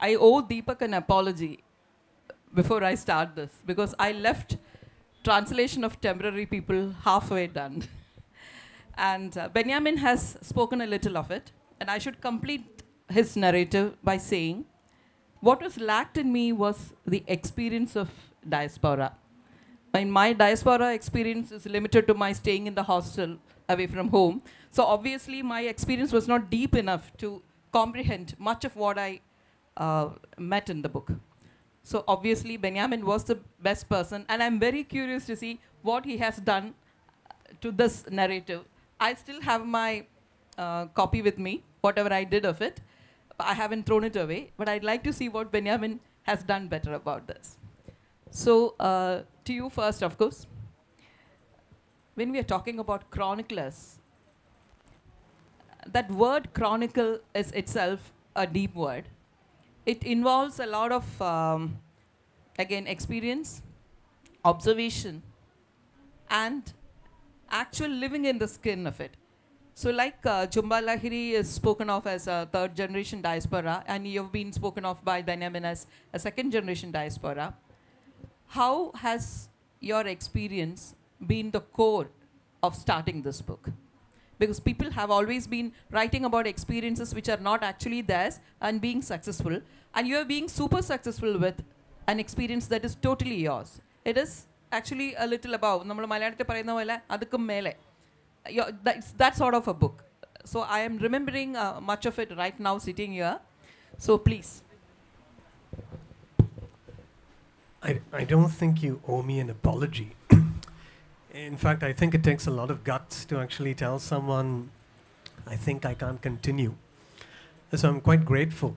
I owe Deepak an apology before I start this because I left translation of temporary people halfway done. and uh, Benjamin has spoken a little of it, and I should complete his narrative by saying what was lacked in me was the experience of diaspora. In my diaspora experience is limited to my staying in the hostel away from home. So obviously my experience was not deep enough to comprehend much of what I uh, met in the book. So obviously Benjamin was the best person, and I'm very curious to see what he has done to this narrative. I still have my uh, copy with me, whatever I did of it. I haven't thrown it away, but I'd like to see what Benjamin has done better about this. So, uh, to you first, of course. When we are talking about chroniclers, that word chronicle is itself a deep word. It involves a lot of, um, again, experience, observation, and actual living in the skin of it. So like uh, Jhumpa Lahiri is spoken of as a third generation diaspora and you've been spoken of by Benjamin as a second generation diaspora. How has your experience been the core of starting this book? Because people have always been writing about experiences which are not actually theirs and being successful. And you are being super successful with an experience that is totally yours. It is actually a little above. നമ്മൾ മലയാളത്തിൽ പറയുന്ന പോലെ അതുക്കും മേലെ Your- that's that sort of a book. So I am remembering uh, much of it right now sitting here. So please. I, I don't think you owe me an apology. in fact, I think it takes a lot of guts to actually tell someone, I think I can't continue. So I'm quite grateful.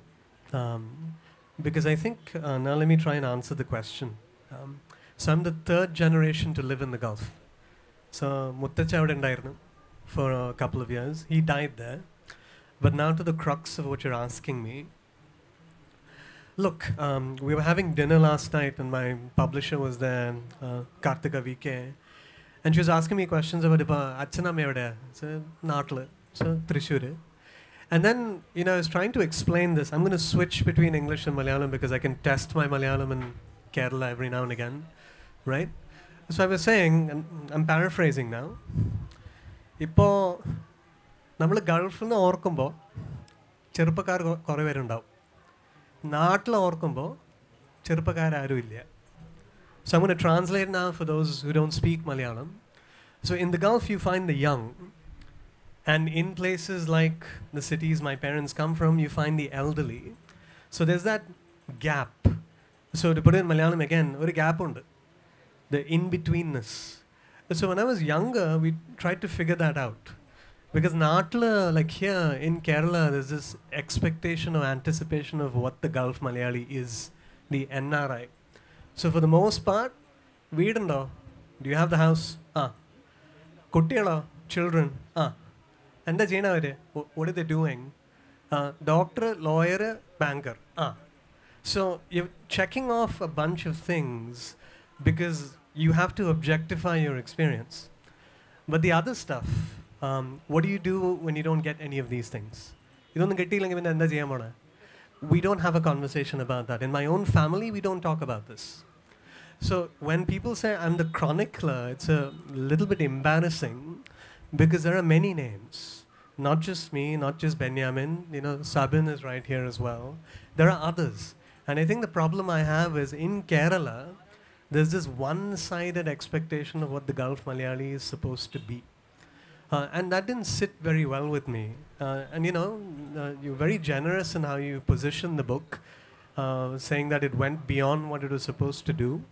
Um, because I think, uh, now let me try and answer the question. Um, so I'm the third generation to live in the Gulf. So Muttachavudandairnu for a couple of years. He died there. But now to the crux of what you're asking me. Look, um, we were having dinner last night and my publisher was there, uh, Karthika VK. And she was asking me questions about ഇപ്പൊ അച്ഛനമ്മ എവിടെ so നാട്ടിൽ so Thrissur and then you know I was trying to explain this I'm going to switch between English and Malayalam because I can test my Malayalam in Kerala every now and again right so I was saying and I'm paraphrasing now ഇപ്പോൾ നമ്മൾ ഗൾഫിൽ നിന്ന് ഓർക്കുമ്പോൾ ചെറുപ്പക്കാർ കുറേ പേരുണ്ടാവും നാട്ടിൽ ഓർക്കുമ്പോൾ ചെറുപ്പക്കാരും ഇല്ല So I'm going to translate now for those who don't speak Malayalam. So in the Gulf, you find the young. And in places like the cities my parents come from, you find the elderly. So there's that gap. So to put it in Malayalam again, or a gap on the in-betweenness. So when I was younger, we tried to figure that out. Because Natla, like here in Kerala, there's this expectation or anticipation of what the Gulf Malayali is, the NRI, so for the most part വീടുണ്ടോ? Do you have the house ആ. കുട്ടികളോ? Children ആ. എന്താ ചെയ്യണം അവർ ഒടി the doing doctor lawyer banker ആ. So you checking off a bunch of things because you have to objectify your experience but the other stuff what you do when you don't get any of these things ഇതൊന്നും കിട്ടിയില്ലെങ്കിൽ പിന്നെ എന്താ ചെയ്യാൻ പോണേ? We don't have a conversation about that. In my own family, we don't talk about this. So when people say I'm the chronicler, it's a little bit embarrassing because there are many names. Not just me, not just Benjamin. You know, Sabin is right here as well. There are others. And I think the problem I have is in Kerala, there's this one-sided expectation of what the Gulf Malayali is supposed to be. Uh, and that didn't sit very well with me. Uh, and you know, uh, you're very generous in how you position the book, uh, saying that it went beyond what it was supposed to do.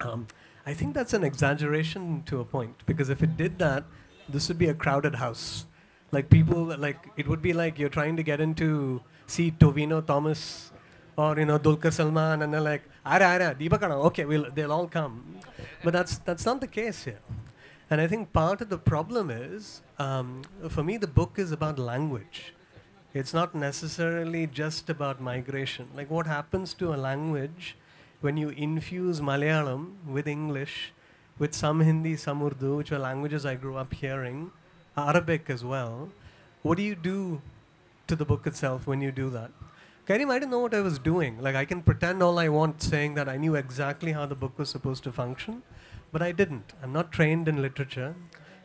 Um, I think that's an exaggeration to a point because if it did that, this would be a crowded house. Like people, like it would be like you're trying to get into see Tovino Thomas or you know Dulquer Salmaan, and they're like, "Ara ara, Deepakana, okay, we'll, they'll all come." But that's that's not the case here. And I think part of the problem is, um, for me, the book is about language. It's not necessarily just about migration. Like what happens to a language when you infuse Malayalam with English, with some Hindi, some Urdu, which are languages I grew up hearing, Arabic as well. What do you do to the book itself when you do that? Karim, I didn't know what I was doing. Like, I can pretend all I want saying that I knew exactly how the book was supposed to function, but I didn't. I'm not trained in literature.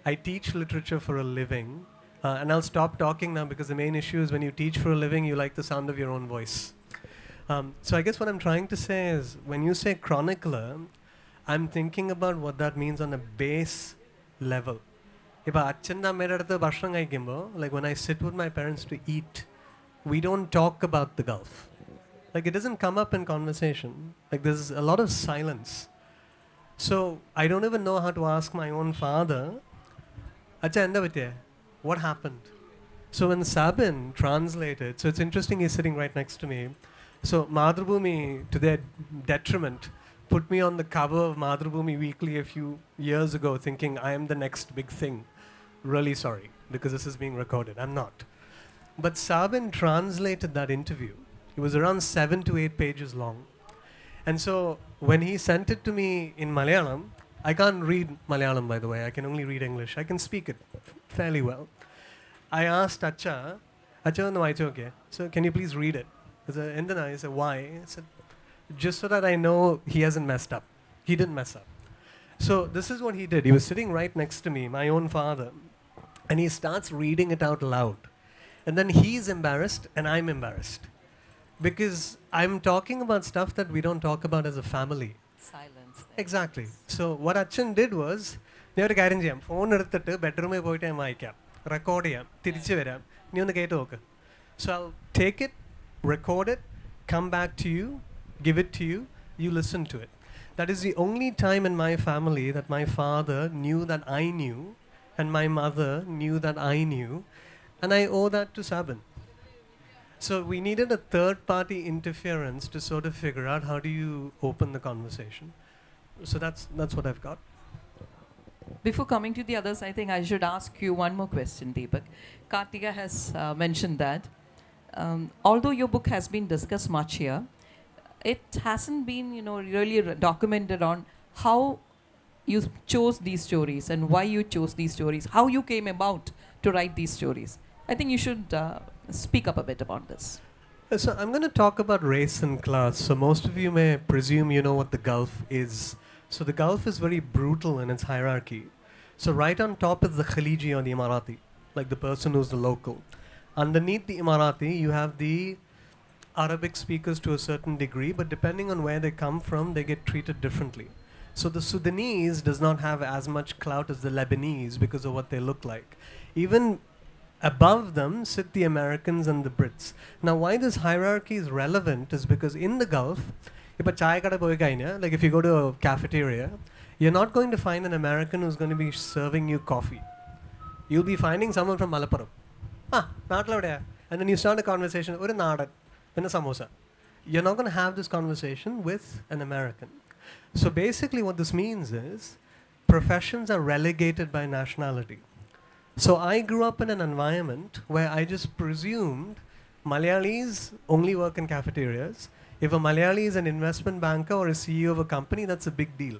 I teach literature for a living. Uh, and I'll stop talking now because the main issue is when you teach for a living, you like the sound of your own voice. Um, so I guess what I'm trying to say is when you say chronicler, I'm thinking about what that means on a base level. If I Like when I sit with my parents to eat, we don't talk about the Gulf. Like it doesn't come up in conversation. Like there's a lot of silence. So I don't even know how to ask my own father, Acha what happened? So when Sabin translated, so it's interesting he's sitting right next to me. So Mathrubhumi, to their detriment, put me on the cover of Mathrubhumi Weekly a few years ago thinking I am the next big thing. Really sorry, because this is being recorded. I'm not. But Sabin translated that interview. It was around seven to eight pages long. And so when he sent it to me in Malayalam, I can't read Malayalam by the way, I can only read English. I can speak it fairly well. I asked Acha, Acha no okay. So can you please read it? I said, and I said, why? I said, just so that I know he hasn't messed up. He didn't mess up. So this is what he did. He was sitting right next to me, my own father, and he starts reading it out loud. And then he's embarrassed and I'm embarrassed. Because I'm talking about stuff that we don't talk about as a family. Silence. Exactly. So what Achan did was, ഞാൻ ഒരു കാര്യം ചെയ്യാം phone എടുത്തിട്ട് ബെഡ്റൂമിൽ പോയിട്ട് ഞാൻ വായിക്കാം record ചെയ്യാം തിരിച്ചു വരാം നീ ഒന്ന് കേട്ട് നോക്ക് so I take it record it come back to you give it to you you listen to it that is the only time in my family that my father knew that I knew and my mother knew that I knew and I owe that to Sabin. So we needed a third party interference to sort of figure out how do you open the conversation. So that's that's what I've got. Before coming to the others, I think I should ask you one more question, Deepak. Karthika has uh, mentioned that um, although your book has been discussed much here, it hasn't been, you know, really re- documented on how you chose these stories and why you chose these stories, how you came about to write these stories. I think you should uh, speak up a bit about this. Uh, So I'm going to talk about race and class. So most of you may presume you know what the Gulf is. So the Gulf is very brutal in its hierarchy. So right on top is the Khaliji or the Emirati, like the person who's the local. Underneath the Emirati, you have the Arabic speakers to a certain degree, but depending on where they come from, they get treated differently. So the Sudanese does not have as much clout as the Lebanese because of what they look like. Even Above them sit the Americans and the Brits. Now, why this hierarchy is relevant is because in the Gulf, like if you go to a cafeteria, you're not going to find an American who's going to be serving you coffee. You'll be finding someone from Malappuram. Ah, not Naatlavadaya. And then you start a conversation, Uri Naadat, then a samosa. You're not going to have this conversation with an American. So basically, what this means is professions are relegated by nationality. So I grew up in an environment where I just presumed Malayalis only work in cafeterias. If a Malayali is an investment banker or a CEO of a company, that's a big deal.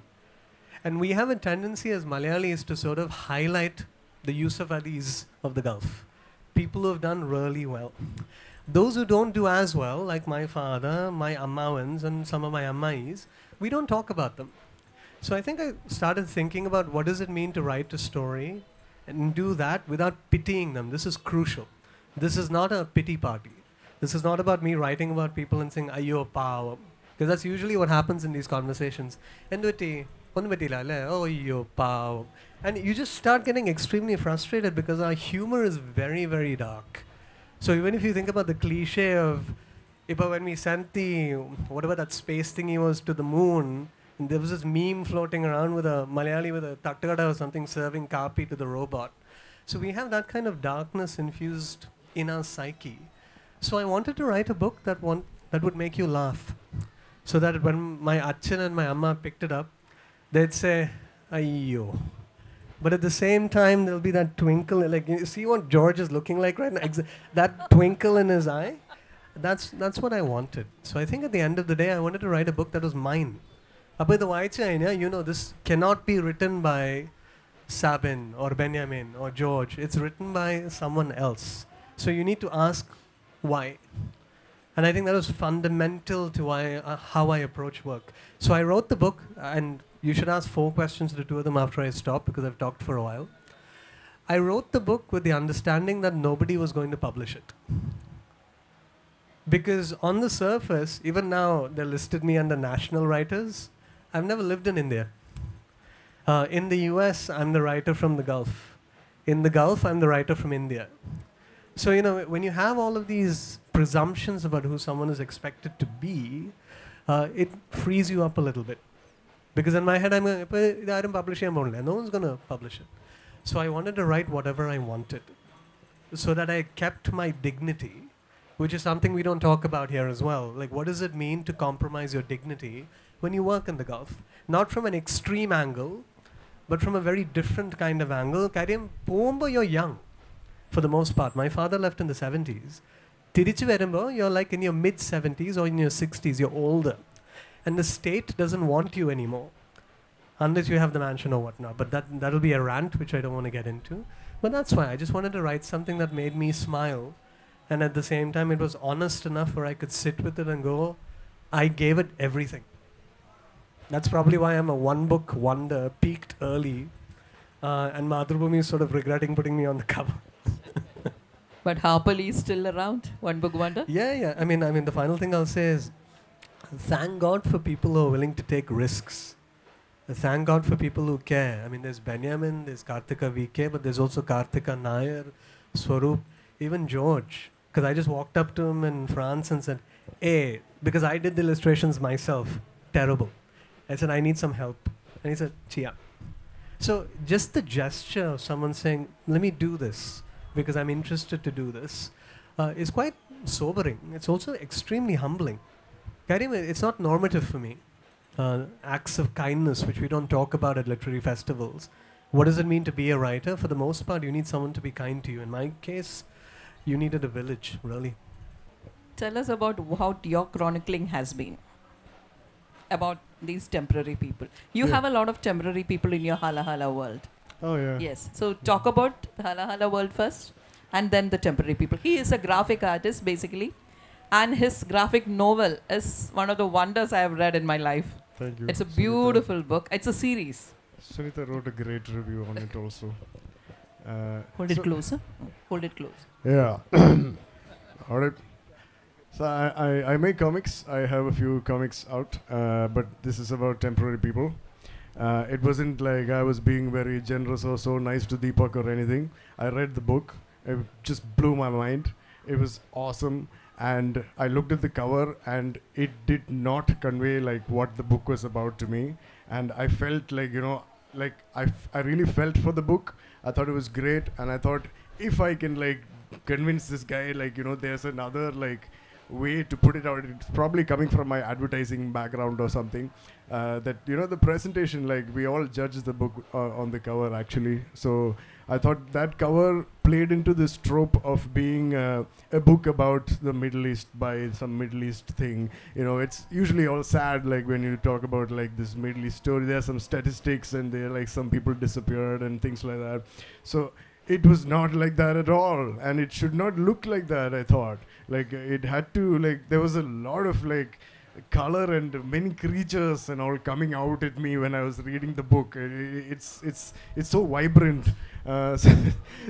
And we have a tendency as Malayalis to sort of highlight the Yusuf Alis of the Gulf, people who have done really well. Those who don't do as well, like my father, my Ammawans, and some of my Ammais, we don't talk about them. So I think I started thinking about what does it mean to write a story and do that without pitying them. This is crucial. This is not a pity party. This is not about me writing about people and saying, Are you a power. Because that's usually what happens in these conversations. Oh, power. Eh? And you just start getting extremely frustrated because our humor is very, very dark. So even if you think about the cliche of, Ipa, when we sent the, whatever that space thingy was to the moon, there was this meme floating around with a malayali with a tattakada or something serving kapi to the robot. So we have that kind of darkness infused in our psyche. So i wanted to write a book that one that would make you laugh. So that when my achan and my amma picked it up they'd say ayyo but at the same time there'll be that twinkle like you see what george is looking like right now? That twinkle in his eye? That's that's what i wanted. So i think at the end of the day i wanted to write a book that was mine അപ്പോൾ ഇത് വായിച്ചു കഴിഞ്ഞാൽ you know this cannot be written by sabin or benjamin or george it's written by someone else so you need to ask why And I think that was fundamental to why, uh, how I approach work. So I wrote the book, and you should ask four questions to two of them after I stop because I've talked for a while. I wrote the book with the understanding that nobody was going to publish it. Because on the surface, even now, they listed me under national writers. I've never lived in India. Uh, in the US, I'm the writer from the Gulf. In the Gulf, I'm the writer from India. So, you know, when you have all of these presumptions about who someone is expected to be, uh, it frees you up a little bit. Because in my head, I'm going to publish it. No one's going to publish it. So I wanted to write whatever I wanted so that I kept my dignity, which is something we don't talk about here as well. Like, what does it mean to compromise your dignity when you work in the Gulf? Not from an extreme angle, but from a very different kind of angle. Karim, പോകുമ്പോൾ you're young, for the most part. My father left in the 70s. തിരിച്ചു വരുമ്പോൾ you're like in your mid 70s or in your 60s, you're older. And the state doesn't want you anymore unless you have the mansion or whatnot. But that that'll be a rant which I don't want to get into. But that's why I just wanted to write something that made me smile, and at the same time it was honest enough where I could sit with it and go, I gave it everything. That's probably why I'm a one book wonder, peaked early, uh, and Mathrubhumi is sort of regretting putting me on the cover. But Harper Lee is still around. One book wonder. Yeah, yeah. I mean, I mean, the final thing I'll say is, thank God for people who are willing to take risks. Thank God for people who care. I mean, there's Benjamin, there's Karthika VK, but there's also Karthika Nair, Swaroop, even George. Because I just walked up to him in France and said, "Hey," because I did the illustrations myself. Terrible. I said, "I need some help," and he said, "Chia." So just the gesture of someone saying, "Let me do this," because I'm interested to do this, uh, is quite sobering. It's also extremely humbling. It's not normative for me. Uh, acts of kindness, which we don't talk about at literary festivals. What does it mean to be a writer? For the most part, you need someone to be kind to you. In my case, you needed a village, really. Tell us about how your chronicling has been. About these temporary people. You Yeah. have a lot of temporary people in your Hala Hala world. Oh yeah. Yes. So talk about the Hala Hala world first and then the temporary people. He is a graphic artist basically. And his graphic novel is one of the wonders I have read in my life. Thank you. It's a Suneetha. beautiful book. It's a series. Suneetha wrote a great review on it also. Uh, Hold it so- closer. Hold it close. Yeah. All right. So I, I, I make comics. I have a few comics out, uh, but this is about temporary people. Uh, it wasn't like I was being very generous or so nice to Deepak or anything. I read the book. It just blew my mind. It was awesome. And I looked at the cover and it did not convey like what the book was about to me. And I felt like, you know, like I, f- I really felt for the book. I thought it was great. And I thought if I can like convince this guy like you know there's another like way to put it out it's probably coming from my advertising background or something uh, that you know the presentation like we all judge the book uh, on the cover actually so i thought that cover played into this trope of being uh, a book about the middle east by some middle east thing. You know it's usually all sad like when you talk about like this middle east story. There are some statistics and there like some people disappeared and things like that. So it was not like that at all. And it should not look like that i thought. Like it had to like there was a lot of like color and many creatures and all coming out at me when i was reading the book. It's it's it's so vibrant. Uh, so,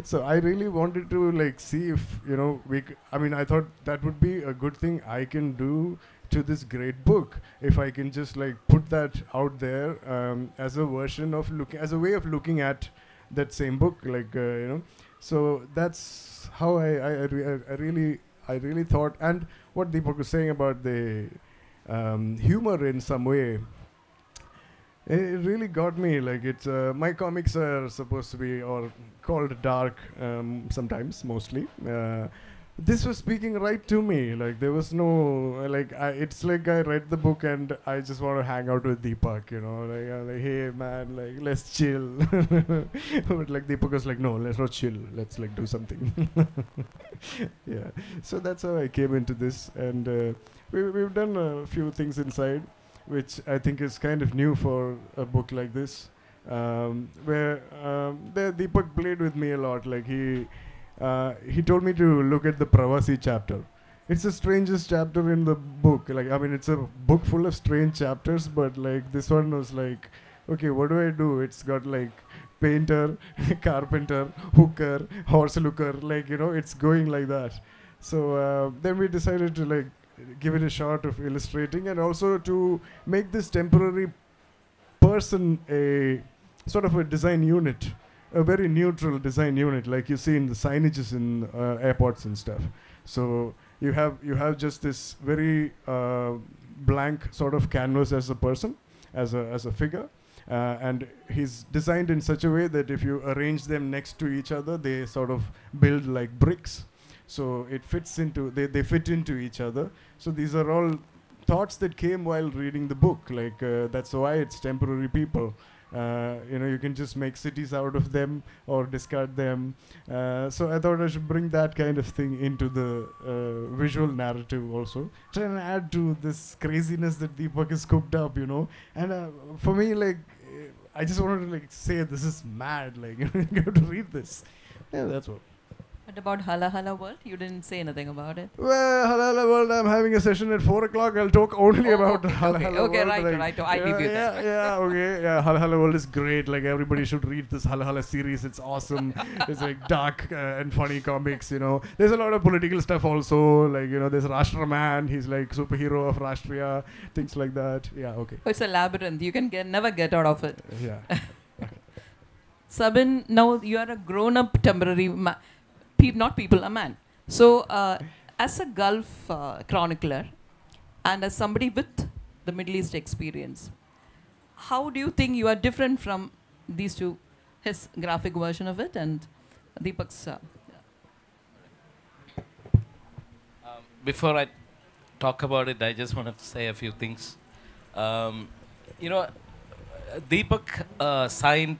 so i really wanted to like see if you know we c- i mean i thought that would be a good thing i can do to this great book. If i can just like put that out there um, as a version of looking as a way of looking at that same book like uh, you know. So that's how I, I, I, re- I really I really thought. And what Deepak was saying about the um, humor in some way. It really got me like it's uh, my comics are supposed to be or called dark um, sometimes mostly. Uh, this was speaking right to me like there was no like I, it's like i read the book and i just want to hang out with deepak you know like, I'm like hey man like let's chill. But like deepak was like no let's not chill. Let's like do something. Yeah. So that's how i came into this and uh, we, we've done a few things inside which i think is kind of new for a book like this um, where um, there deepak played with me a lot like he uh, he told me to look at the Pravasi chapter. it's the strangest chapter in the book. Like, I mean, it's a book full of strange chapters, but like this one was like, okay, what do I do? It's got like painter, carpenter, hooker, horse looker, like you know, it's going like that. So uh, then we decided to like give it a shot of illustrating and also to make this temporary person a sort of a design unit, a very neutral design unit, like you see in the signages in uh, airports and stuff. So you have you have just this very uh, blank sort of canvas as a person, as a as a figure, uh, and he's designed in such a way that if you arrange them next to each other, they sort of build like bricks. So it fits into they they fit into each other. So these are all thoughts that came while reading the book. Like uh, that's why it's temporary people. Uh, you know, you can just make cities out of them or discard them. Uh, so I thought I should bring that kind of thing into the uh, visual narrative also. Try and add to this craziness that Deepak has cooked up, you know. And uh, for me, like, I just wanted to like say this is mad. Like, you have to read this. Yeah, that's what. About Hala Hala World? You didn't say anything about it. Well, Halala World, I'm having a session at 4 o'clock. I'll talk only Oh, about okay, Hala okay, Hala okay, World. right, like, right, I yeah, give you yeah, that. Yeah, okay. Yeah, Hala Hala World is great. Like, everybody should read this Hala Hala series. It's awesome. it's like dark uh, and funny comics, you know. There's a lot of political stuff also. Like, you know, there's Rashtra Man. He's like superhero of Rashtriya. Things like that. Yeah, okay. Oh, it's a labyrinth. You can get, never get out of it. Yeah. Sabin, now you are a grown-up temporary, ma- not people, a man. So, uh, as a Gulf uh, chronicler and as somebody with the Middle East experience, how do you think you are different from these two, his graphic version of it and Deepak's? Uh, Um, before I talk about it, I just want to say a few things. Um, you know, Deepak uh, signed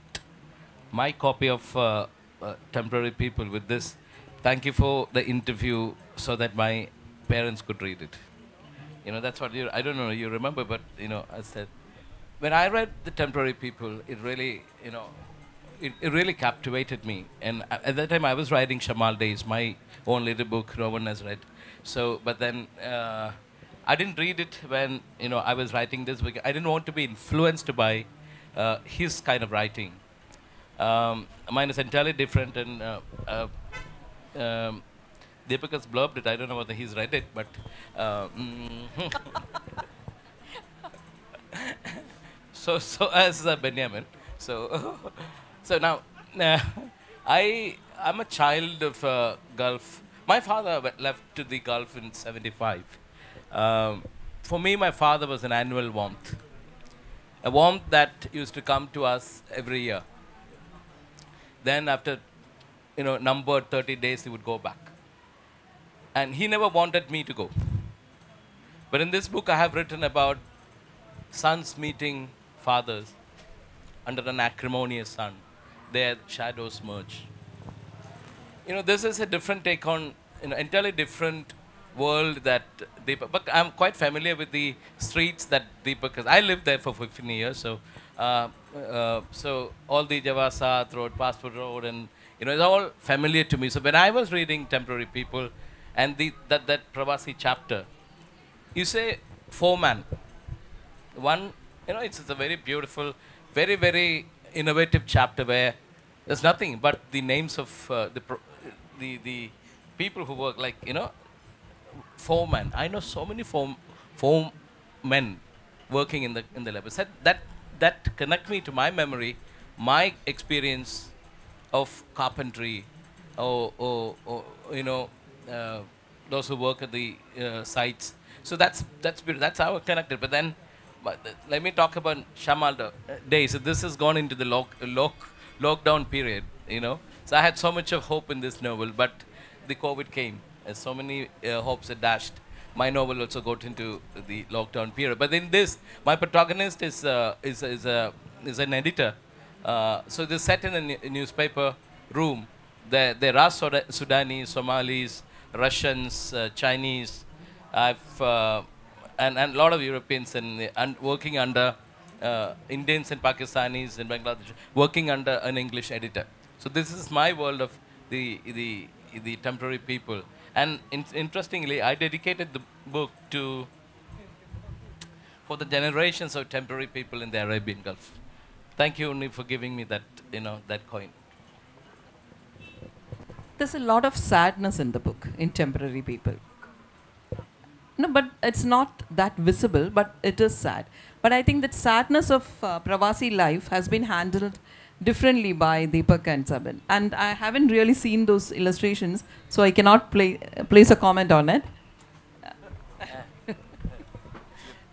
my copy of uh, uh, Temporary People with this. Thank you for the interview so that my parents could read it. You know, that's what you, I don't know, you remember, but, you know, I said, when I read The Temporary People, it really, you know, it, it really captivated me. And at that time, I was writing Shamal Days, my own little book, no one has read. So, but then uh, I didn't read it when you know I was writing this book. I didn't want to be influenced by uh, his kind of writing. Um, mine is entirely different, and uh, uh, um, has blurbed it. I don't know whether he's read it, but. Uh, mm, so so as uh, Benjamin. So so now uh, I I'm a child of uh, Gulf. My father left to the Gulf in '75. Um, for me, my father was an annual warmth, a warmth that used to come to us every year. Then after you know numbered 30 days, he would go back, and he never wanted me to go. But in this book, I have written about sons meeting fathers under an acrimonious sun. Their shadows merge. You know, this is a different take on an entirely different world that Deepak. But I'm quite familiar with the streets that Deepak has. I lived there for 15 years, so uh, uh, so all the Jawazat Road, Passport Road, and you know, it's all familiar to me. So when I was reading Temporary People, and the that that Pravasi chapter, you say foreman. One, you know, it's, it's a very beautiful, very very innovative chapter where there's nothing but the names of uh, the the the people who work like you know foreman. I know so many form men working in the in the lab. That that that connect me to my memory, my experience of carpentry, or, or, or you know uh, those who work at the uh, sites. So that's that's. That's how it connected. But then, but th- let me talk about Shamal uh, days. So this has gone into the lock, lock lockdown period. You know, so I had so much of hope in this novel, but the COVID came, and so many uh, hopes are dashed. My novel also got into the lockdown period. But in this, my protagonist is uh, is is a is an editor. Uh, so they sat in a, newspaper room. There there are Suda- Sudanese, Somalis, Russians, uh, Chinese. I've uh, and and a lot of Europeans and and working under uh, Indians and Pakistanis and Bangladesh working under an English editor. So this is my world of the the the temporary people. And in, interestingly, I dedicated the book to for the generations of temporary people in the Arabian Gulf. Thank you, Uni, for giving me that, you know, that coin. There's a lot of sadness in the book in temporary people. No, but it's not that visible, but it is sad. But I think that sadness of uh, Pravasi life has been handled differently by Deepak and Sabin. And I haven't really seen those illustrations, so I cannot play, place a comment on it.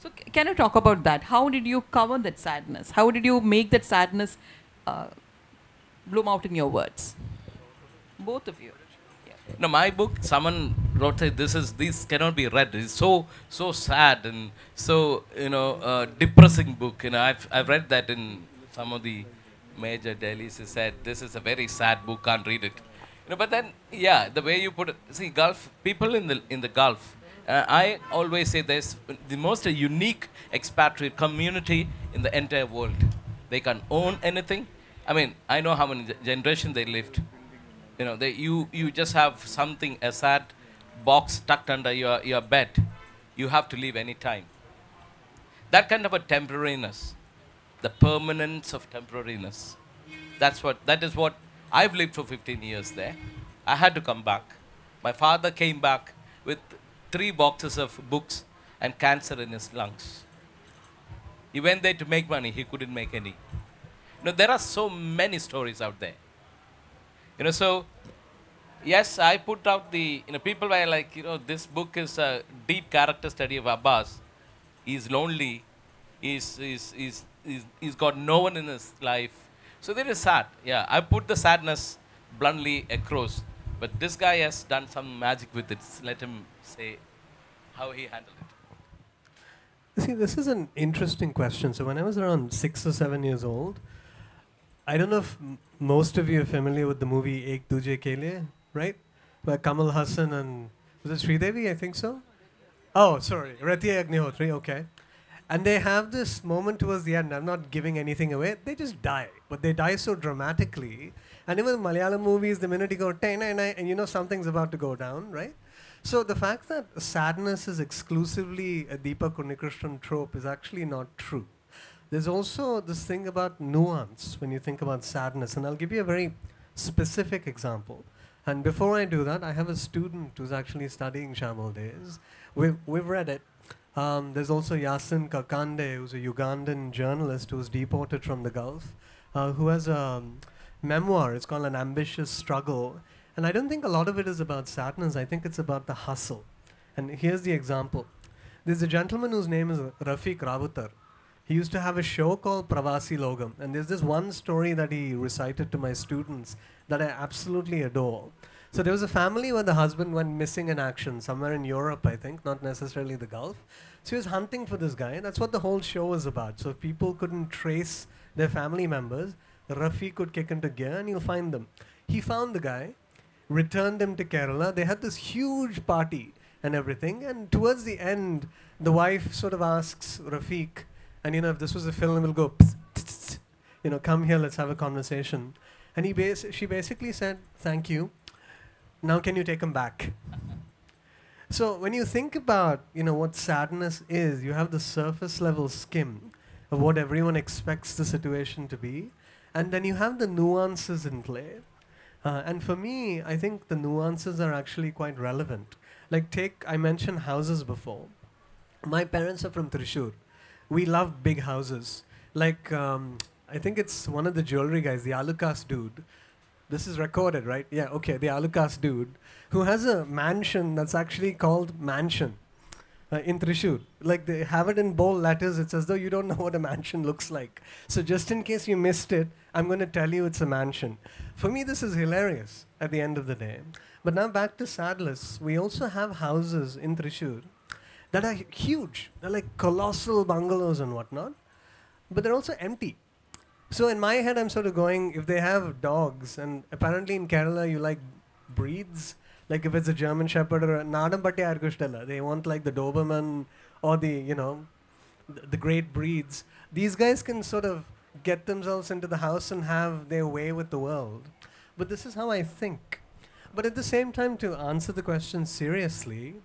so, c- can you talk about that? How did you cover that sadness? How did you make that sadness uh, bloom out in your words? Both of you. No, my book, someone wrote this is this cannot be read. It's so so sad and so you know uh, depressing book. You know, I've I've read that in some of the major dailies. They said this is a very sad book. Can't read it. You know, but then yeah, the way you put it. See, Gulf people in the in the Gulf. Uh, I always say there's the most unique expatriate community in the entire world. They can own anything. I mean, I know how many generations they lived you know, they, you, you just have something, a sad box tucked under your, your bed. You have to leave any time. That kind of a temporariness, the permanence of temporariness. That's what, that is what I've lived for 15 years there. I had to come back. My father came back with three boxes of books and cancer in his lungs. He went there to make money, he couldn't make any. You know, there are so many stories out there. You know, so yes, I put out the you know people were like, you know, this book is a deep character study of Abbas. He's lonely. He's he's he's he's, he's got no one in his life. So there is sad. Yeah, I put the sadness bluntly across. But this guy has done some magic with it. Let him say how he handled it. See, this is an interesting question. So when I was around six or seven years old, I don't know if most of you are familiar with the movie Ek Duje Ke Liye, right? By Kamal Haasan and was it Sridevi? I think so. Oh, sorry, Ratiya Agnihotri. Okay, and they have this moment towards the end. I'm not giving anything away. They just die, but they die so dramatically. And even Malayalam movies, the minute you go and you know something's about to go down, right? So the fact that sadness is exclusively a Deepak Unnikrishnan trope is actually not true. There's also this thing about nuance when you think about sadness, and I'll give you a very specific example. And before I do that, I have a student who's actually studying Shamal Days. We've, we've read it. Um, there's also Yasin Kakande, who's a Ugandan journalist who was deported from the Gulf, uh, who has a um, memoir. It's called An Ambitious Struggle. And I don't think a lot of it is about sadness. I think it's about the hustle. And here's the example. There's a gentleman whose name is Rafiq Ravutar. He used to have a show called Pravasi Lokam. And there's this one story that he recited to my students that I absolutely adore. So there was a family where the husband went missing in action somewhere in Europe, I think, not necessarily the Gulf. So he was hunting for this guy. That's what the whole show was about. So if people couldn't trace their family members, Rafi could kick into gear and he'll find them. He found the guy, returned him to Kerala. They had this huge party and everything. And towards the end, the wife sort of asks Rafiq, and you know, if this was a film, we'll go, "Psst, tsk, tsk, you know, come here, let's have a conversation. And he bas- she basically said, thank you. Now can you take them back? So when you think about, you know, what sadness is, you have the surface level skim of what everyone expects the situation to be, and then you have the nuances in play. Uh, and for me, I think the nuances are actually quite relevant. Like take, I mentioned houses before. My parents are from Thrissur. We love big houses. Like, um, I think it's one of the jewelry guys, the Alukkas dude. This is recorded, right? Yeah, okay, the Alukkas dude, who has a mansion that's actually called Mansion uh, in Thrissur. Like, they have it in bold letters. It's as though you don't know what a mansion looks like. So, just in case you missed it, I'm going to tell you it's a mansion. For me, this is hilarious at the end of the day. But now back to Sadless. We also have houses in Thrissur that are huge. They're like colossal bungalows and whatnot, but they're also empty. So in my head, I'm sort of going, if they have dogs, and apparently in Kerala you like breeds, like if it's a German Shepherd or a Nadambatti Argustella, they want like the Doberman or the, you know, the great breeds. These guys can sort of get themselves into the house and have their way with the world. But this is how I think. but at the same time, to answer the question seriously,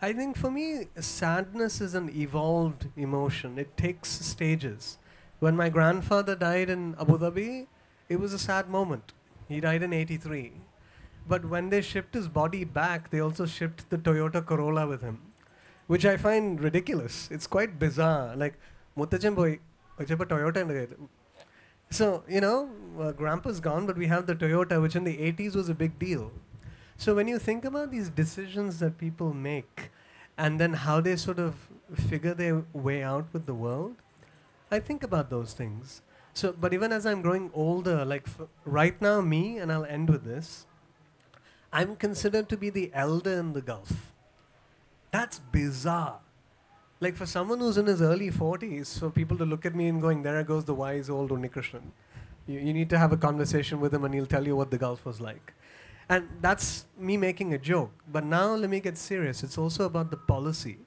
I think for me, sadness is an evolved emotion. It takes stages. When my grandfather died in Abu Dhabi, it was a sad moment. He died in 83. But when they shipped his body back, they also shipped the Toyota Corolla with him, which I find ridiculous. It's quite bizarre. Like, Toyota So, you know, uh, grandpa's gone, but we have the Toyota, which in the 80s was a big deal. So, when you think about these decisions that people make and then how they sort of figure their way out with the world, I think about those things. So, but even as I'm growing older, like right now, me, and I'll end with this, I'm considered to be the elder in the Gulf. That's bizarre. Like for someone who's in his early 40s, for people to look at me and going, there goes the wise old Unnikrishnan. You, you need to have a conversation with him and he'll tell you what the Gulf was like. And that's me making a joke. But now let me get serious. It's also about the policy.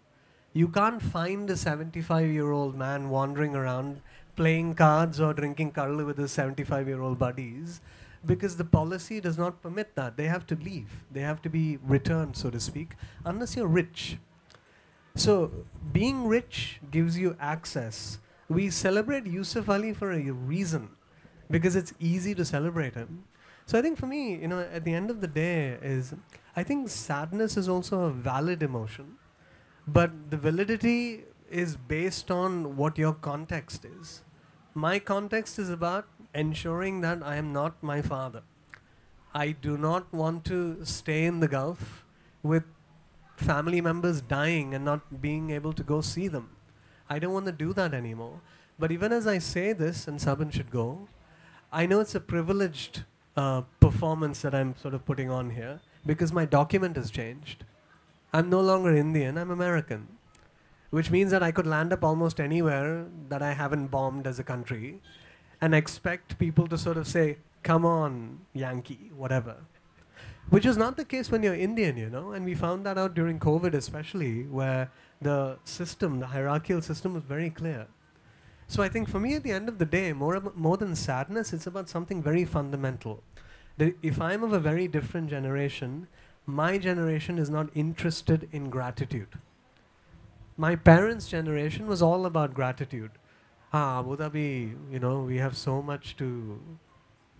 You can't find a 75 year old man wandering around playing cards or drinking karlu with his 75 year old buddies because the policy does not permit that. They have to leave. They have to be returned, so to speak, unless you're rich. So, being rich gives you access. We celebrate Yusuf Ali for a reason because it's easy to celebrate him. So, I think for me, you know, at the end of the day, is I think sadness is also a valid emotion, but the validity is based on what your context is. My context is about ensuring that I am not my father. I do not want to stay in the Gulf with family members dying and not being able to go see them. I don't want to do that anymore. But even as I say this, and Sabin should go, I know it's a privileged uh, performance that I'm sort of putting on here because my document has changed. I'm no longer Indian, I'm American, which means that I could land up almost anywhere that I haven't bombed as a country and expect people to sort of say, come on, Yankee, whatever. Which is not the case when you're Indian, you know, and we found that out during COVID, especially, where the system, the hierarchical system, was very clear. So I think for me, at the end of the day, more, more than sadness, it's about something very fundamental. That if I'm of a very different generation, my generation is not interested in gratitude. My parents' generation was all about gratitude. Ah, Abu Dhabi, you know, we have so much to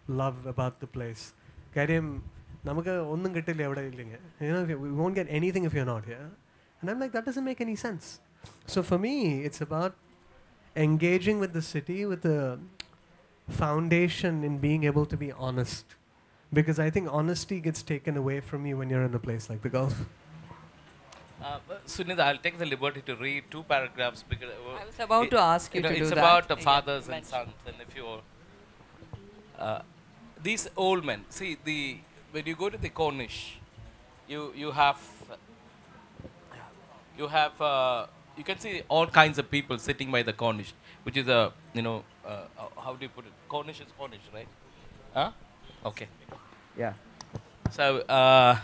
love about the place. കാര്യം നമുക്ക് ഒന്നും കിട്ടില്ല എവിടെ ഇല്ലെങ്കിൽ you know, we won't get anything if you're not here. And I'm like, that doesn't make any sense. So for me, it's about engaging with the city with the foundation in being able to be honest. Because I think honesty gets taken away from you when you're in a place like the Gulf. Uh, Suneetha, I'll take the liberty to read two paragraphs because uh, I was about to ask you know, to do it's that. about the Yeah, fathers and sons, and if you uh, these old men, see the when you go to the Corniche, you you have you have uh, you can see all kinds of people sitting by the Corniche, which is a you know uh, how do you put it? Corniche is Corniche, right? Huh? Okay. Yeah. So uh,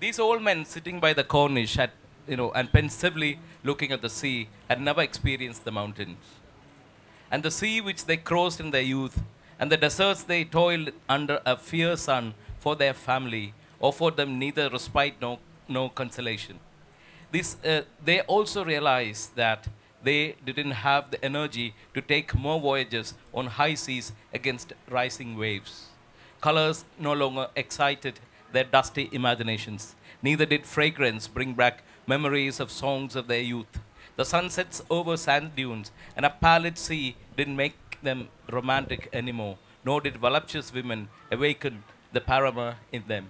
these old men sitting by the Corniche had, you know, and pensively looking at the sea, had never experienced the mountains. And the sea which they crossed in their youth, and the deserts they toiled under a fierce sun for their family, offered them neither respite nor, nor consolation. This, uh, they also realized that they didn't have the energy to take more voyages on high seas against rising waves. Colors no longer excited their dusty imaginations. Neither did fragrance bring back memories of songs of their youth. The sunsets over sand dunes and a pallid sea didn't make them romantic anymore, nor did voluptuous women awaken the paramour in them.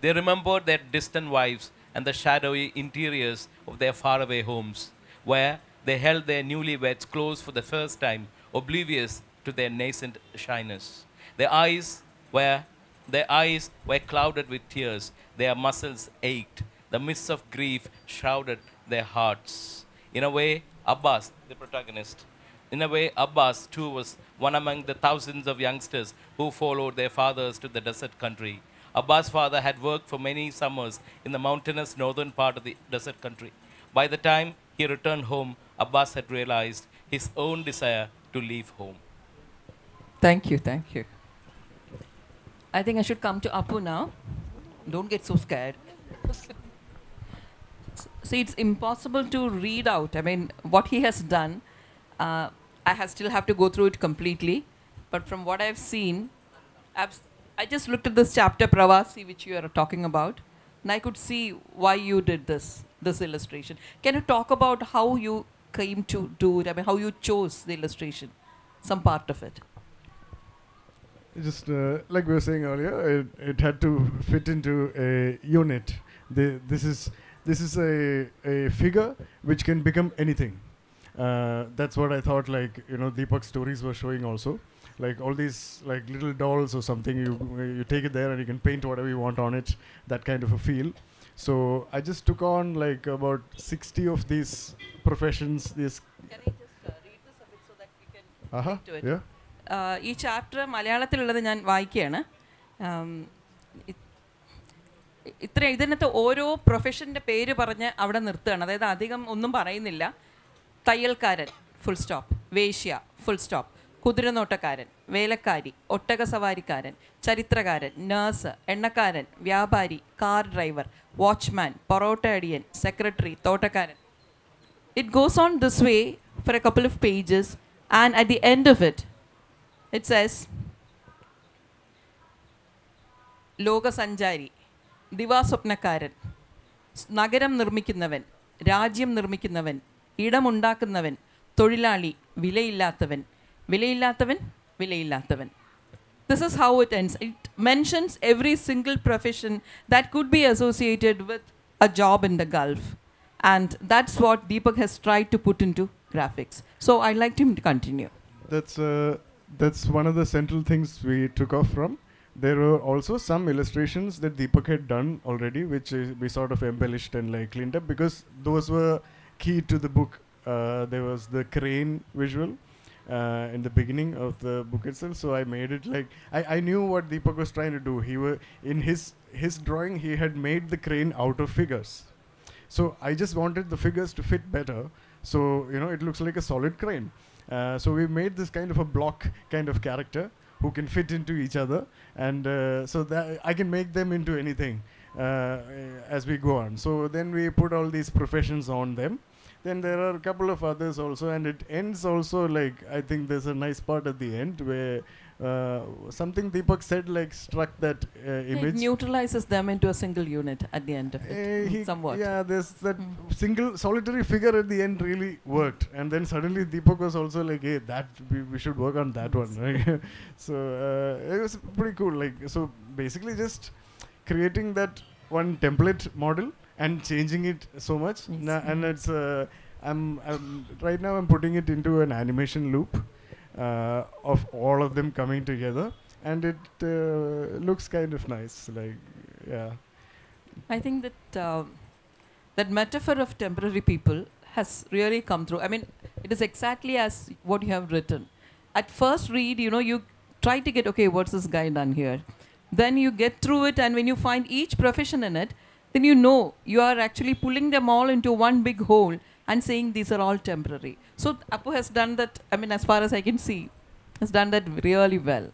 They remembered their distant wives and the shadowy interiors of their faraway homes, where they held their newlyweds close for the first time, oblivious to their nascent shyness. Their eyes were their eyes were clouded with tears, their muscles ached, the mists of grief shrouded their hearts. In a way, Abbas, the protagonist, in a way, Abbas too was one among the thousands of youngsters who followed their fathers to the desert country. Abbas' father had worked for many summers in the mountainous northern part of the desert country. By the time he returned home, Abbas had realized his own desire to leave home. Thank you, thank you. I think I should come to Apu now. don't get so scared. See, it's impossible to read out. I mean, what he has done, uh, I have still have to go through it completely. But from what I've seen, I've, s- I just looked at this chapter, Pravasi, which you are talking about, and I could see why you did this, this illustration. Can you talk about how you came to do it? I mean, how you chose the illustration, some part of it. Just uh, like we were saying earlier, it, it had to fit into a unit. The, this is this is a, a figure which can become anything. Uh, that's what I thought. Like you know, Deepak's stories were showing also. Like all these like little dolls or something. You you take it there and you can paint whatever you want on it. That kind of a feel. So I just took on like about 60 of these professions. These. Can I just uh, read this a bit so that we can Uh-huh. to it. Yeah. ആഹ് ഈ chapter മലയാളത്തിലുള്ളത് ഞാൻ വായിക്കുകയാണ് ഇത്ര ഇതിനകത്ത് ഓരോ പ്രൊഫഷന്റെ പേര് പറഞ്ഞ് അവിടെ നിർത്തുകയാണ് അതായത് അധികം ഒന്നും പറയുന്നില്ല തയ്യൽക്കാരൻ ഫുൾ സ്റ്റോപ്പ് വേശ്യ ഫുൾ സ്റ്റോപ്പ് കുതിരനോട്ടക്കാരൻ വേലക്കാരി ഒട്ടക സവാരിക്കാരൻ ചരിത്രകാരൻ നേഴ്സ് എണ്ണക്കാരൻ വ്യാപാരി കാർ ഡ്രൈവർ വാച്ച്മാൻ പൊറോട്ടയടിയൻ secretary തോട്ടക്കാരൻ. It goes on this way for a couple of pages and at the end of it it says ലോകസഞ്ചാരി ദിവാസ്വപ്നക്കാരൻ നഗരം നിർമ്മിക്കുന്നവൻ രാജ്യം നിർമ്മിക്കുന്നവൻ ഇടമുണ്ടാക്കുന്നവൻ തൊഴിലാളി വിലയില്ലാത്തവൻ വിലയില്ലാത്തവൻ വിലയില്ലാത്തവൻ this is how it ends. It mentions every single profession that could be associated with a job in the Gulf. And that's what Deepak has tried to put into graphics. So I'd like him to continue. That's uh, that's one of the central things we took off from. There were also some illustrations that Deepak had done already, which is, we sort of embellished and like cleaned up because those were key to the book. Uh, there was the crane visual uh, in the beginning of the book itself, so I made it like I, I knew what Deepak was trying to do. He were in his his drawing, he had made the crane out of figures. So I just wanted the figures to fit better. So you know, it looks like a solid crane. Uh, so we made this kind of a block kind of character who can fit into each other, and uh, so that I can make them into anything uh, as we go on. So then we put all these professions on them. Then there are a couple of others also, and it ends also like I think there's a nice part at the end where uh, something Deepak said like struck that uh, image. It neutralizes them into a single unit at the end of it. He- Somewhat. Yeah, there's that Mm. single solitary figure at the end really worked, and then suddenly Deepak was also like, "Hey, that we, we should work on that one." Right? so uh, it was pretty cool. Like so, basically just creating that one template model and changing it so much. Yes. Na- and it's uh, I'm, I'm right now I'm putting it into an animation loop uh, of all of them coming together, and it uh, looks kind of nice. Like yeah. I think that uh, that metaphor of temporary people has really come through. I mean, it is exactly as what you have written. At first read, you know, you try to get okay, what's this guy done here? Then you get through it, and when you find each profession in it, then you know you are actually pulling them all into one big hole and saying these are all temporary. So Apu has done that. I mean, as far as I can see, has done that really well.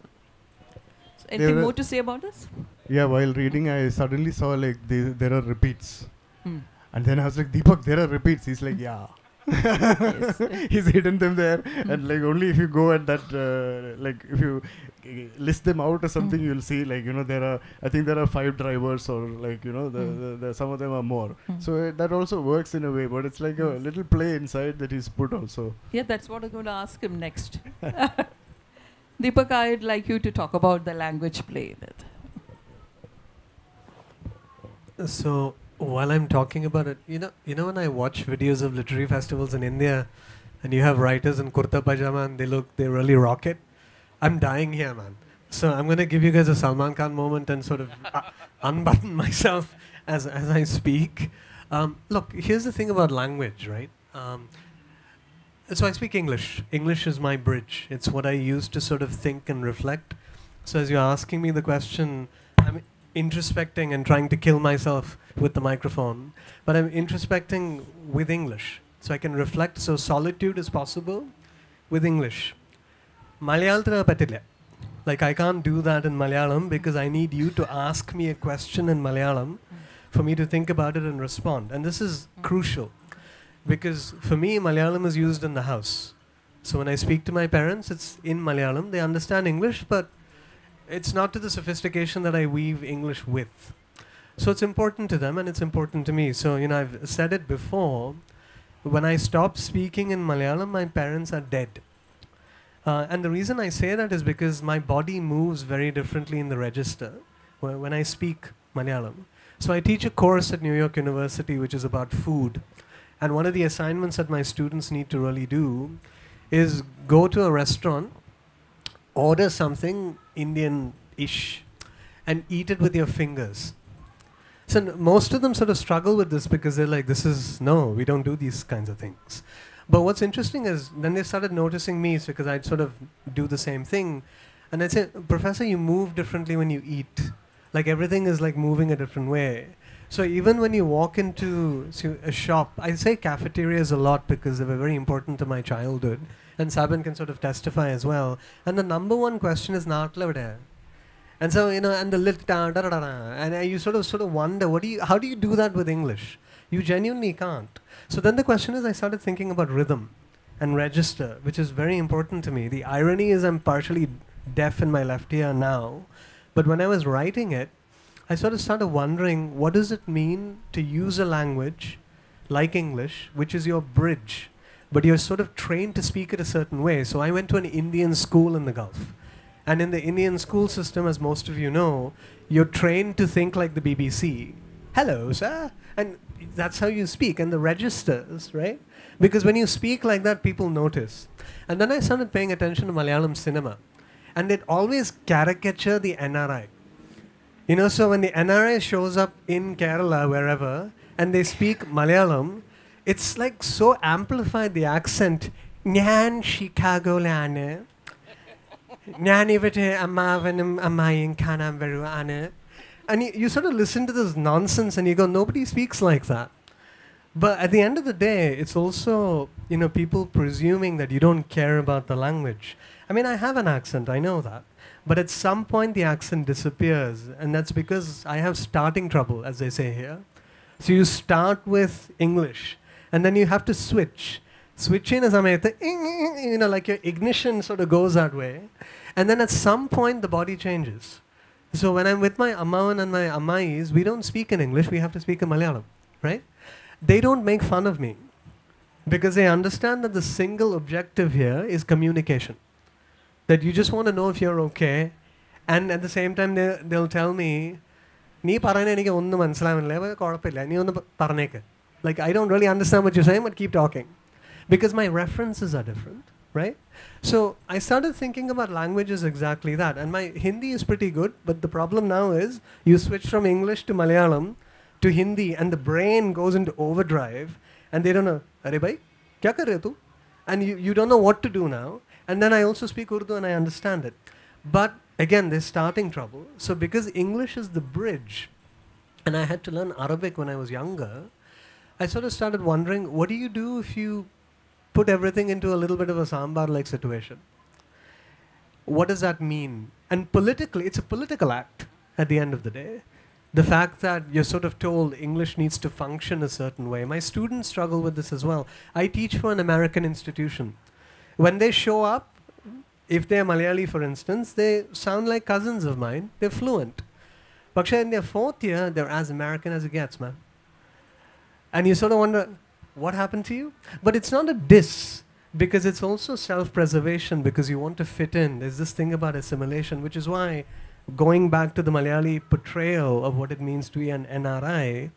So anything were- more to say about this? Yeah, while reading, I suddenly saw like the, there are repeats, Hmm. and then I was like, Deepak, there are repeats. He's like, yeah. Yes. He's hidden them there, and like only if you go at that, uh, like if you list them out or something, Mm. you'll see like you know there are. I think there are five drivers, or like you know the, Mm. the, the some of them are more. Mm. So uh, that also works in a way, but it's like a little play inside that he's put also. Yeah, that's what I'm going to ask him next. Deepak, I'd like you to talk about the language play in. So while I'm talking about it, you know, you know when I watch videos of literary festivals in India, and you have writers in kurta pajama and they look, they really rock it. I'm dying here, man. So I'm gonna give you guys a Salman Khan moment and sort of uh, unbutton myself as as I speak. Um, look, here's the thing about language, right? Um, so I speak English. English is my bridge. It's what I use to sort of think and reflect. So as you're asking me the question, I'm introspecting and trying to kill myself with the microphone, but I'm introspecting with English. So I can reflect so solitude is possible with English. മലയാളത്തിൽ അത് പറ്റില്ല Like I can't do that in Malayalam because I need you to ask me a question in Malayalam for me to think about it and respond. And this is crucial because for me, Malayalam is used in the house. So when I speak to my parents, it's in Malayalam. They understand English, but it's not to the sophistication that I weave English with. So it's important to them and it's important to me. So, you know, I've said it before. When I stop speaking in Malayalam, my parents are dead. Uh, and the reason I say that is because my body moves very differently in the register when I speak Malayalam. So I teach a course at New York University which is about food. And one of the assignments that my students need to really do is go to a restaurant, order something Indian ish, and eat it with your fingers. So most of them sort of struggle with this because they're like, this is, no, we don't do these kinds of things. But what's interesting is then they started noticing me because I'd sort of do the same thing. And I'd say, Professor, you move differently when you eat. Like everything is like moving a different way. So even when you walk into a shop, I say cafeterias a lot because they were very important to my childhood. And Sabin can sort of testify as well. And the number one question is Naatla and so you know, and the lit da, da, da, da, and you sort of sort of wonder, what do you, how do you do that with English? You genuinely can't. So then the question is, I started thinking about rhythm and register, which is very important to me. The irony is, I'm partially deaf in my left ear now, but when I was writing it, I sort of started wondering, what does it mean to use a language like English, which is your bridge, but you're sort of trained to speak it a certain way. So I went to an Indian school in the Gulf. And in the Indian school system, as most of you know, you're trained to think like the BBC. Hello, sir. And that's how you speak. And the registers, right? Because when you speak like that, people notice. And then I started paying attention to Malayalam cinema. And it always caricature the NRI. You know, so when the NRI shows up in Kerala, wherever, and they speak Malayalam, it's like so amplified the accent. Nyan Chicago ഞാനിവിടെ അമ്മാവനും അമ്മായിയും കാണാൻ വരുവാണ് and you, you sort of listen to this nonsense and you go, nobody speaks like that. But at the end of the day, it's also, you know, people presuming that you don't care about the language. I mean, I have an accent, I know that. But at some point, the accent disappears. And that's because I have starting trouble, as they say here. So you start with English, and then you have to switch. Switch in is samayate, you know, like your ignition sort of goes that way. And then at some point, the body changes. so when I'm with my Ammavan and my Ammais, we don't speak in English, we have to speak in Malayalam, right? They don't make fun of me because they understand that the single objective here is communication. That you just want to know if you're okay, and at the same time they, they'll tell me, നീ പറയുന്നത് എനിക്ക് ഒന്നും മനസ്സിലാവുന്നില്ല അപ്പോൾ കുഴപ്പമില്ല നീ ഒന്ന് പ- പറഞ്ഞേക്ക് like I don't really understand what you're saying but keep talking because my references are different right So I started thinking about languages exactly that. And my Hindi is pretty good, but the problem now is you switch from English to Malayalam to Hindi, and the brain goes into overdrive, and they don't know, Are bhai, kya kar tu? And you, you don't know what to do now. And then I also speak Urdu and I understand it. But again, there's starting trouble. So because English is the bridge, and I had to learn Arabic when I was younger, I sort of started wondering, what do you do if you put everything into a little bit of a sambar like situation. What does that mean? And politically, it's a political act at the end of the day. The fact that you're sort of told English needs to function a certain way. My students struggle with this as well. I teach for an American institution. When they show up, if they're Malayali, for instance, they sound like cousins of mine. They're fluent. But in their fourth year, they're as American as it gets, man. And you sort of wonder, what happened to you? But it's not a diss because it's also self preservation because you want to fit in. There's this thing about assimilation, which is why going back to the Malayali portrayal of what it means to be an NRI,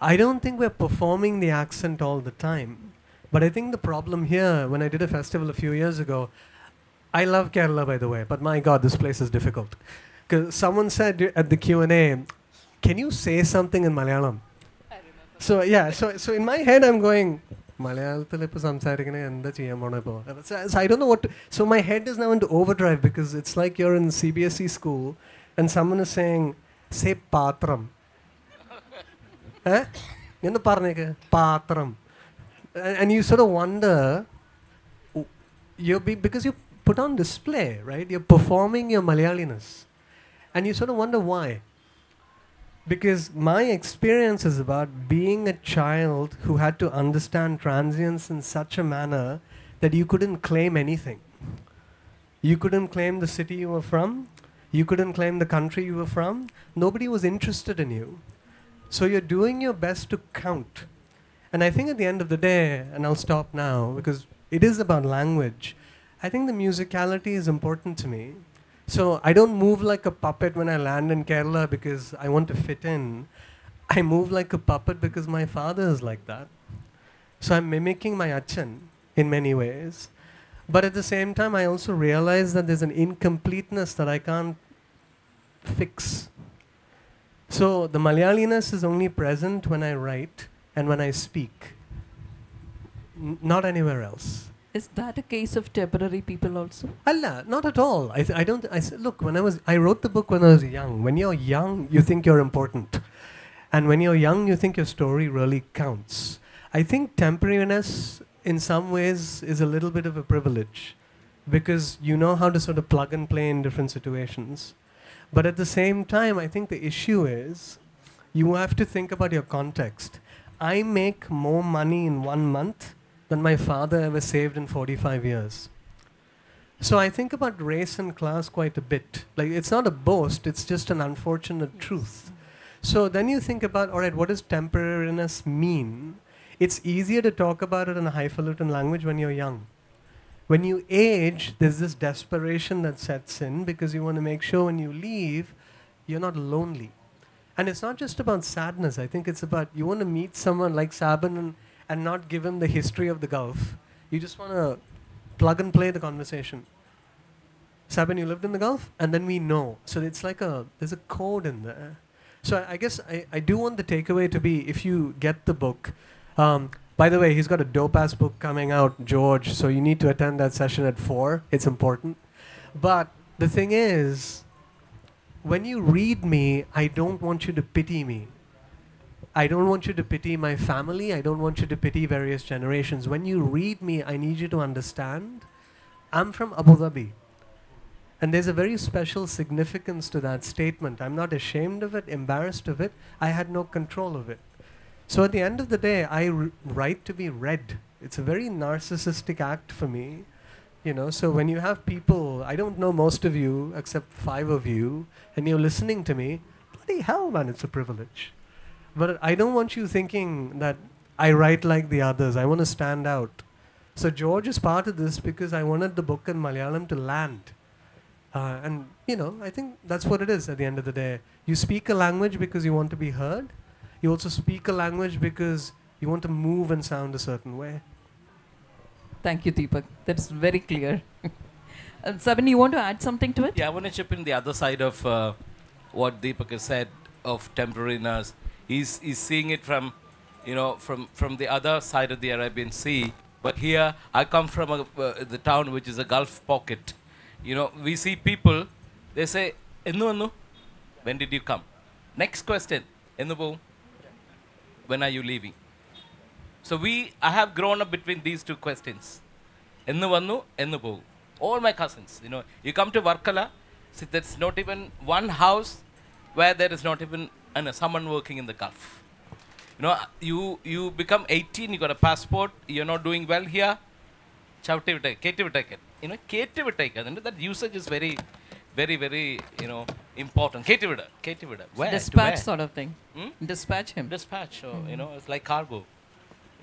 I don't think we're performing the accent all the time. But I think the problem here, when I did a festival a few years ago, I love Kerala, by the way, but my God, this place is difficult. Because someone said at the Q&A, can you say something in Malayalam? So yeah, so so in my head I'm going മലയാളത്തിൽ ഇപ്പോൾ സംസാരിക്കണേ എന്താ ചെയ്യാൻ പോണേ ഇപ്പോൾ so I don't know what to, so my head is now into overdrive because it's like you're in CBSE school and someone is saying say പാത്രം ഏ എന്ന് പറഞ്ഞേക്ക് പാത്രം and you sort of wonder you're be, because you're put on display, right? You're performing your Malayaliness. And you sort of wonder why. Because my experience is about being a child who had to understand transience in such a manner that you couldn't claim anything. You couldn't claim the city you were from. You couldn't claim the country you were from. Nobody was interested in you. So you're doing your best to count. And I think at the end of the day, and I'll stop now because it is about language, I think the musicality is important to me. So I don't move like a puppet when I land in Kerala because I want to fit in. I move like a puppet because my father is like that. So I'm mimicking my achan in many ways. But at the same time, I also realize that there's an incompleteness that I can't fix. So the Malayaliness is only present when I write and when I speak, N- not anywhere else. Is that a case of temporary people also? Allah, not at all. I, I don't. I said, look, when I was, I wrote the book when I was young. When you're young, you think you're important, and when you're young, you think your story really counts. I think temporariness, in some ways, is a little bit of a privilege, because you know how to sort of plug and play in different situations. But at the same time, I think the issue is, you have to think about your context. I make more money in one month than my father ever saved in 45 years. So I think about race and class quite a bit. Like it's not a boast, it's just an unfortunate truth. So then you think about, all right, what does temporariness mean? It's easier to talk about it in a highfalutin language when you're young. When you age, there's this desperation that sets in because you want to make sure when you leave, you're not lonely. And it's not just about sadness. I think it's about you want to meet someone like Sabin and, and not give him the history of the Gulf. You just want to plug and play the conversation. Sabin, you lived in the Gulf? And then we know. So it's like a, there's a code in there. So I, I guess I, I do want the takeaway to be if you get the book. Um, by the way, he's got a dope ass book coming out, George. So you need to attend that session at 4. It's important. But the thing is, when you read me, I don't want you to pity me. I don't want you to pity my family. I don't want you to pity various generations. When you read me, I need you to understand I'm from Abu Dhabi. And there's a very special significance to that statement. I'm not ashamed of it, embarrassed of it. I had no control of it. So at the end of the day, I write to be read. It's a very narcissistic act for me. You know, so when you have people, I don't know most of you except five of you, and you're listening to me, bloody hell, man, it's a privilege. But I don't want you thinking that I write like the others. I want to stand out. So George is part of this because I wanted the book in Malayalam to land. Uh, and, you know, I think that's what it is at the end of the day. You speak a language because you want to be heard. You also speak a language because you want to move and sound a certain way. Thank you, Deepak. That's very clear. uh, Sabin, you want to add something to it? Yeah, I want to chip in the other side of uh, what Deepak has said of temporariness. He's, he's seeing it from, you know, from, from the other side of the Arabian Sea. But here, I come from a, uh, the town which is a Gulf pocket. You know, we see people, they say, "Ennu vannu? When did you come? Next question. Ennu? When are you leaving? So we, I have grown up between these two questions. Ennu vannu, ennu povum? All my cousins, you know, you come to Varkala, see, there's not even one house where there is not even uh, someone working in the Gulf. You know, you you become 18, you got a passport, you're not doing well here. ചവിട്ടി വിട്ടേക്ക് കയറ്റി വിട്ടേക്ക് you know കയറ്റി വിട്ടേക്ക് അതിൻ്റെ that usage is very very very you know important കയറ്റി വിട് കയറ്റി വിട് where to Dispatch where? sort of thing. Hmm? Dispatch him. dispatch or you know it's like cargo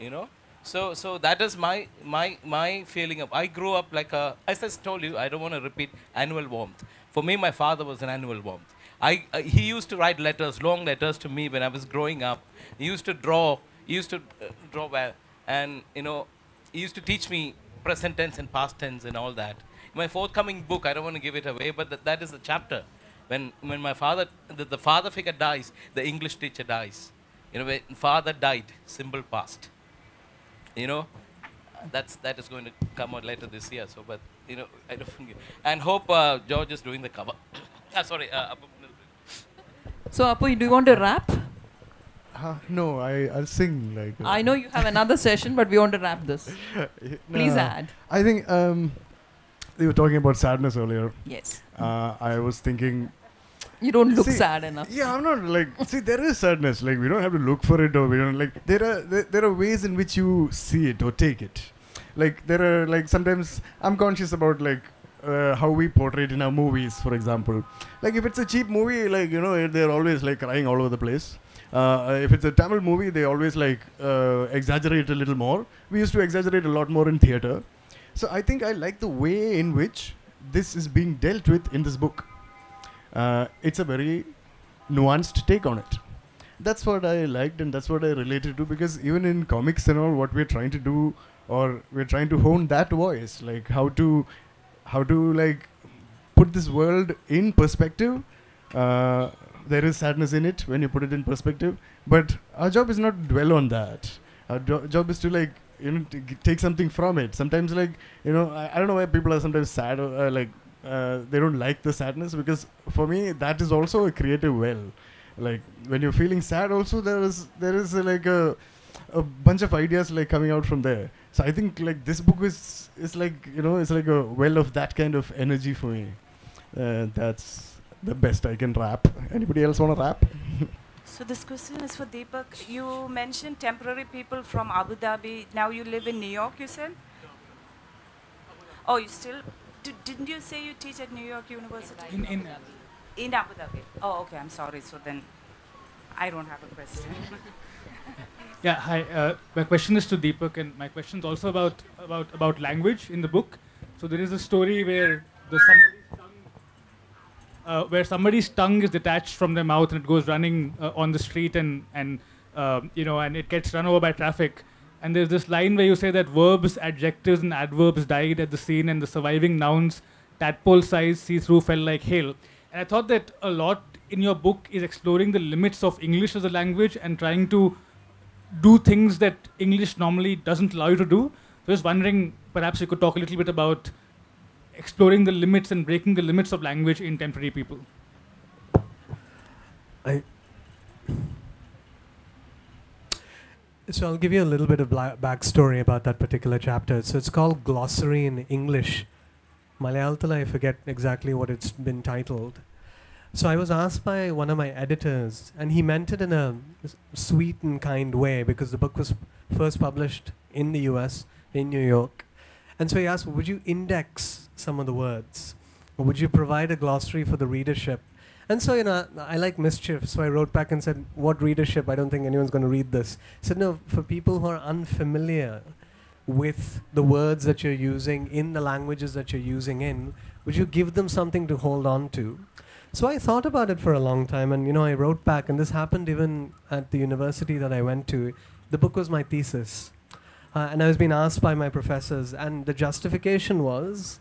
you know so so that is my my my feeling of i grew up like a as i told you i don't want to repeat annual warmth for me my father was an annual warmth i uh, he used to write letters long letters to me when i was growing up. He used to draw he used to uh, draw well. And you know he used to teach me present tense and past tense and all that. My forthcoming book i don't want to give it away but that, that is the chapter. When when my father the, the father figure dies the english teacher dies. You know when father died simple past you know that's that is going to come out later this year so but you know i don't think and hope uh, george is doing the cover. Ah, sorry uh, So, Apu, do you want to rap? Uh, no, I, I'll sing like. uh, I know you have another session, but we want to wrap this. Please no. add. I think um, you were talking about sadness earlier. Yes. Uh, I was thinking, You don't look See, sad enough. yeah, I'm not like. see, there is sadness. Like we don't have to look for it, or we don't like. There are there, there are ways in which you see it or take it. Like there are like sometimes I'm conscious about like uh, how we portray it in our movies, for example. Like if it's a cheap movie, like you know they're always like crying all over the place. Uh, if it's a Tamil movie, they always like uh, exaggerate a little more. We used to exaggerate a lot more in theater. So I think I like the way in which this is being dealt with in this book. Uh, it's a very nuanced take on it. That's what I liked and that's what I related to because even in comics and all, what we're trying to do, or we're trying to hone that voice, like how to, how to like put this world in perspective. Uh, there is sadness in it when you put it in perspective, but our job is not to dwell on that. Our jo- job is to like you know g- take something from it. Sometimes like you know I, I don't know why people are sometimes sad or uh, like uh, they don't like the sadness because for me that is also a creative well like when you're feeling sad also there is there is like a a bunch of ideas like coming out from there so i think like this book is is like you know it's like a well of that kind of energy for me uh, that's the best i can rap anybody else want to rap So this question is for Deepak. You mentioned temporary people from Abu Dhabi. Now you live in New York, you said? Oh, you still... D- didn't you say you teach at New York University? In, in In Abu Dhabi. Oh, okay, I'm sorry. So then I don't have a question. yeah, hi. Uh, my question is to Deepak, and my question is also about about about language in the book. So there is a story where the somebody's tongue, uh, where somebody's tongue is detached from their mouth and it goes running uh, on the street and and um, you know and it gets run over by traffic. And there's this line where you say that verbs, adjectives, and adverbs died at the scene, and the surviving nouns, tadpole size, see through, fell like hail. And I thought that a lot in your book is exploring the limits of English as a language and trying to do things that English normally doesn't allow you to do. So I was wondering, perhaps you could talk a little bit about exploring the limits and breaking the limits of language in temporary people. I so I'll give you a little bit of backstory about that particular chapter. So it's called Glossary in English. Malayalatala, I forget exactly what it's been titled. So I was asked by one of my editors, and he meant it in a sweet and kind way because the book was first published in the U.S. in New York, and so he asked, "Would you index some of the words, or would you provide a glossary for the readership?" And so, you know, I like mischief, so I wrote back and said, What readership? I don't think anyone's going to read this. I said, No, for people who are unfamiliar with the words that you're using in the languages that you're using in, would you give them something to hold on to? So I thought about it for a long time, and, you know, I wrote back, and this happened even at the university that I went to. The book was my thesis. Uh, and I was being asked by my professors, and the justification was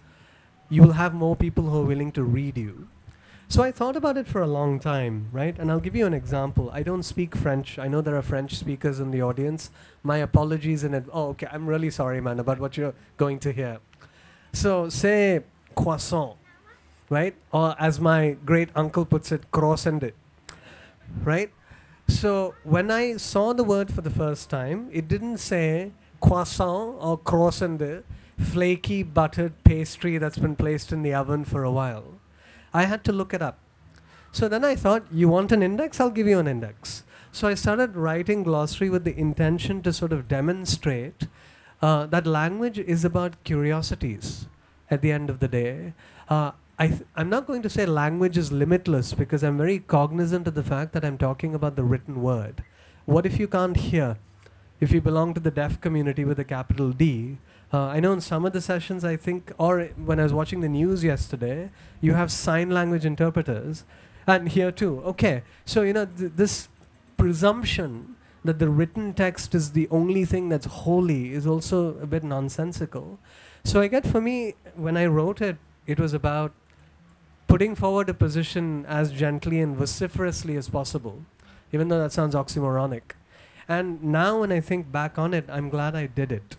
you will have more people who are willing to read you. So I thought about it for a long time, right? And I'll give you an example. I don't speak French. I know there are French speakers in the audience. My apologies it. Oh, okay. I'm really sorry, man, about what you're going to hear. So say croissant, right? Or as my great uncle puts it, croissant, right? So when I saw the word for the first time, it didn't say croissant or croissant, flaky buttered pastry that's been placed in the oven for a while. I had to look it up. So then I thought, you want an index? I'll give you an index. So I started writing glossary with the intention to sort of demonstrate uh, that language is about curiosities at the end of the day. Uh, I I'm not going to say language is limitless because I'm very cognizant of the fact that I'm talking about the written word. What if you can't hear? If you belong to the deaf community with a capital D, uh, I know in some of the sessions, I think, or when I was watching the news yesterday, you have sign language interpreters, and here too. Okay, so you know th- this presumption that the written text is the only thing that's holy is also a bit nonsensical. So I get for me, when I wrote it, it was about putting forward a position as gently and vociferously as possible, even though that sounds oxymoronic. And now when I think back on it, I'm glad I did it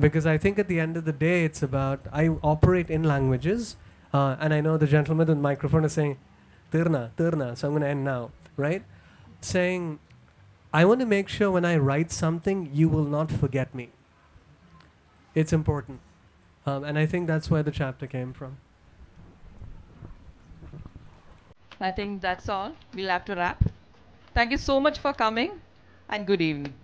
because I think at the end of the day, it's about I operate in languages, uh, and I know the gentleman with the microphone is saying, "Tirna, tirna," so I'm going to end now, right? Saying, I want to make sure when I write something, you will not forget me. It's important. Um, and I think that's where the chapter came from. I think that's all. We'll have to wrap. Thank you so much for coming and good evening.